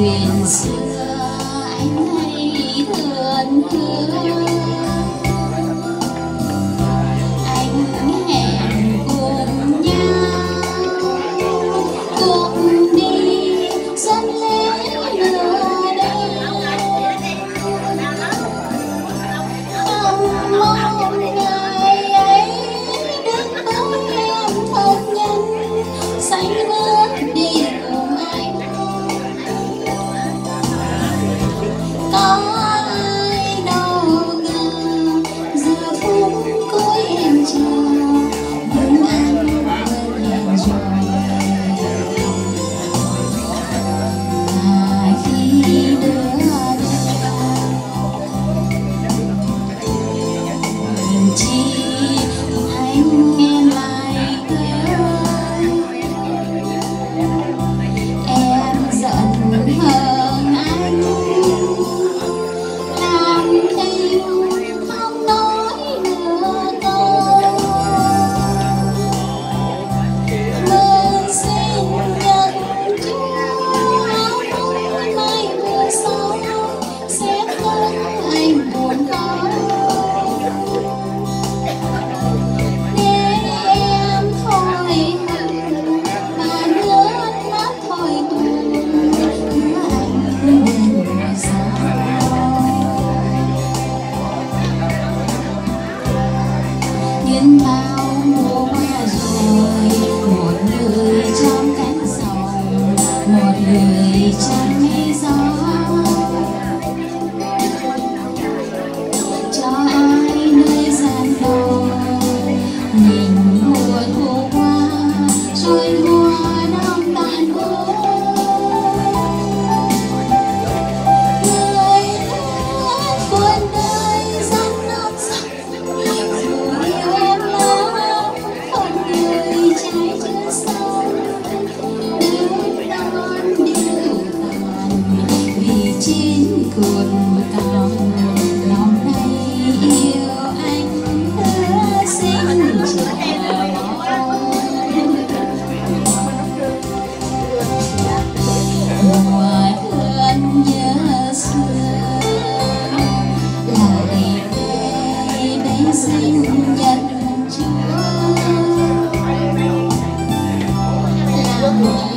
chuyện xưa anh hay thường thương anh hẹn cùng nhau you. cơn tao lòng nay yêu anh hứa xin chào mùa thương nhớ xưa lại đây đây sinh nhật chúa làm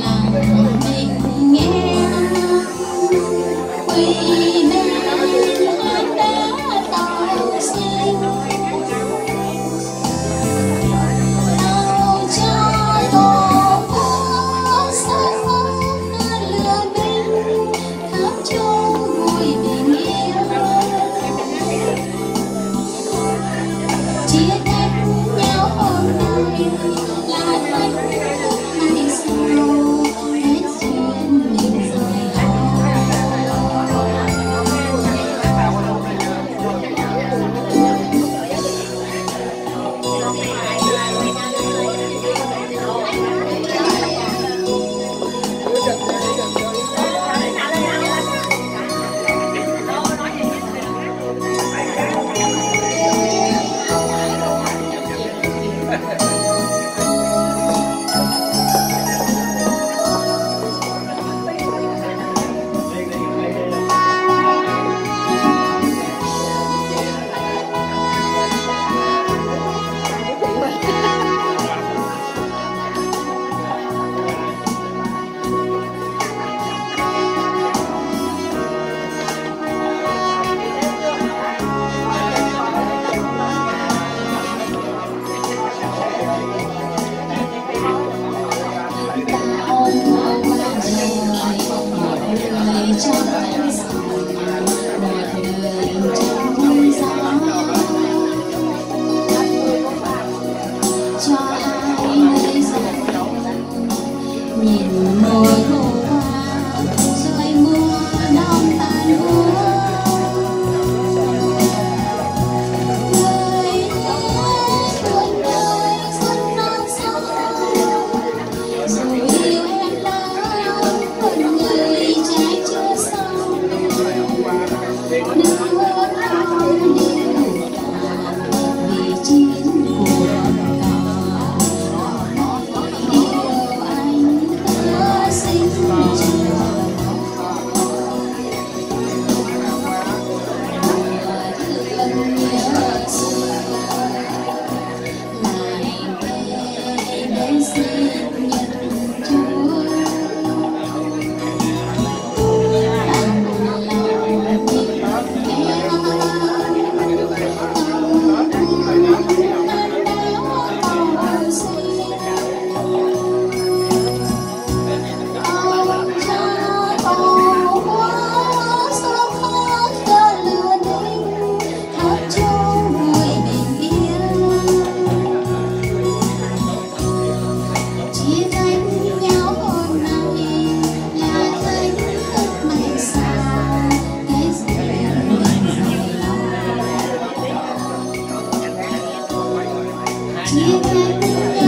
xin